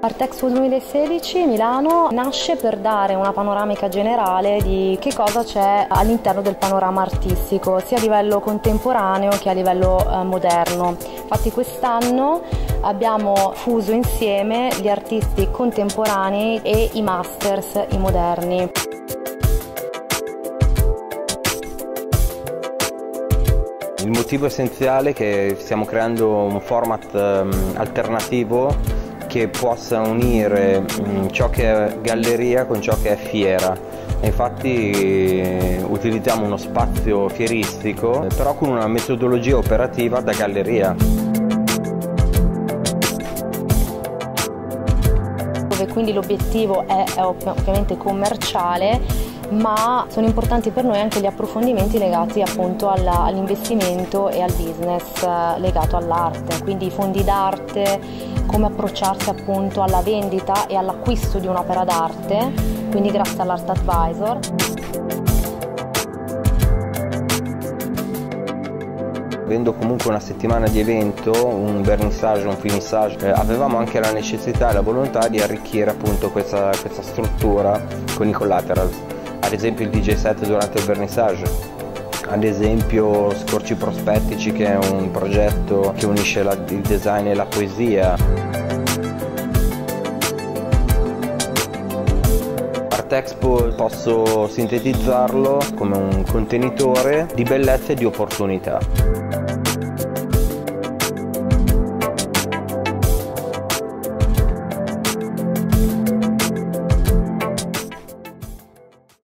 Artexpo 2016 Milano nasce per dare una panoramica generale di che cosa c'è all'interno del panorama artistico, sia a livello contemporaneo che a livello eh, moderno. Infatti quest'anno abbiamo fuso insieme gli artisti contemporanei e i masters, i moderni. Il motivo essenziale è che stiamo creando un format um, alternativo che possa unire um, ciò che è galleria con ciò che è fiera. infatti utilizziamo uno spazio fieristico però con una metodologia operativa da galleria. Quindi l'obiettivo è, è ovviamente commerciale ma sono importanti per noi anche gli approfondimenti legati appunto all'investimento e al business eh, legato all'arte, quindi i fondi d'arte, come approcciarsi appunto alla vendita e all'acquisto di un'opera d'arte, quindi grazie all'Art Advisor. avendo comunque una settimana di evento, un vernissage, un finissage, eh, avevamo anche la necessità e la volontà di arricchire appunto questa, questa struttura con i collaterals ad esempio il DJ set durante il vernissage, ad esempio Scorci Prospettici che è un progetto che unisce la, il design e la poesia. Artexpo posso sintetizzarlo come un contenitore di bellezza e di opportunità.